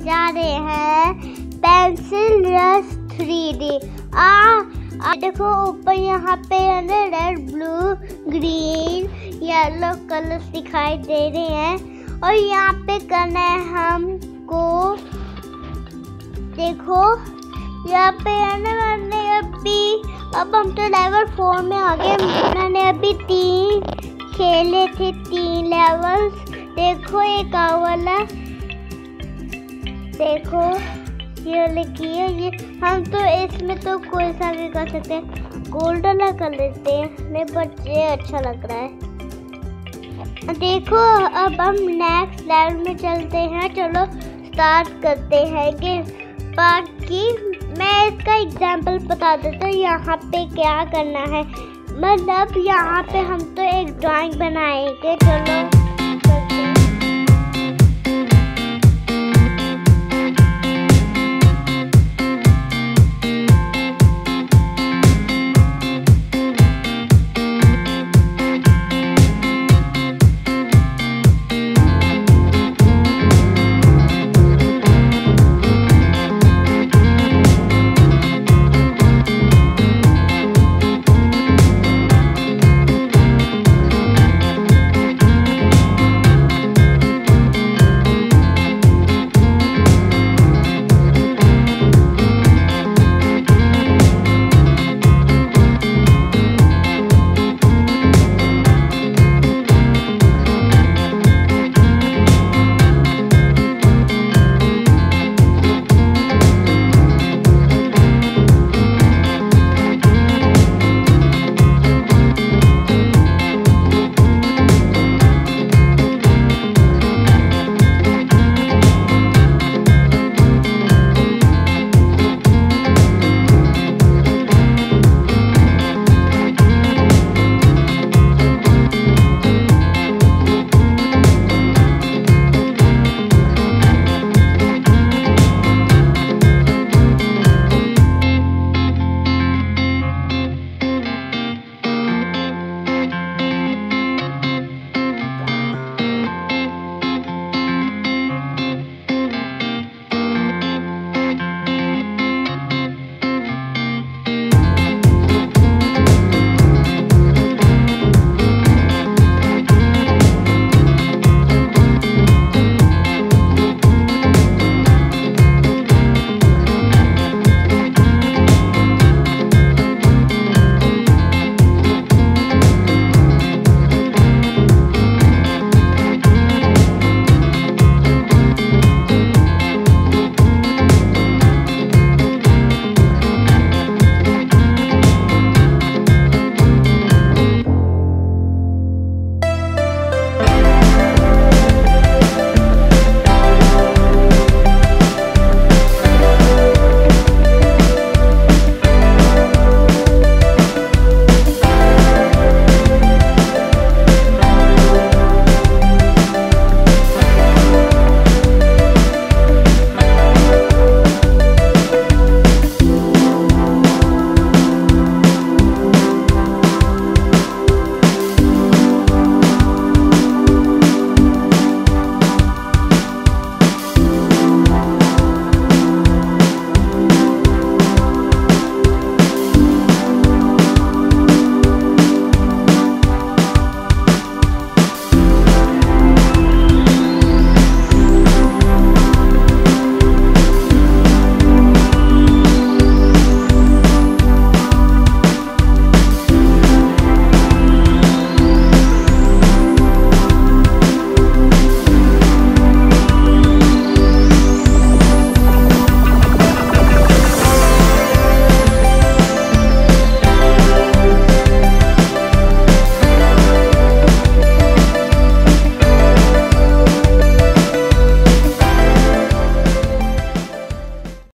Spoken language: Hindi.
जा रहे हैं। पेंसिल रस थ्री डी आ देखो, ऊपर यहाँ पे red blue green yellow colours दिखाई दे रहे हैं। और यहाँ पे करना है हमको, देखो, यहाँ पे मैंने अभी, अब हम तो लेवल फोर में आ गए। मैंने अभी तीन खेले थे, तीन लेवल्स देखो, एक वाला देखो, ये लिखिए ये हम तो इसमें तो कोई सा भी कर सकते हैं। गोल्डन कर लेते हैं। हमें बट ये अच्छा लग रहा है। देखो, अब हम नेक्स्ट लेवल में चलते हैं। चलो स्टार्ट करते हैं कि बाकी मैं इसका एग्जांपल बता देता हूँ, यहाँ पे क्या करना है। मतलब यहाँ पे हम तो एक ड्राइंग बनाएँगे, चलो।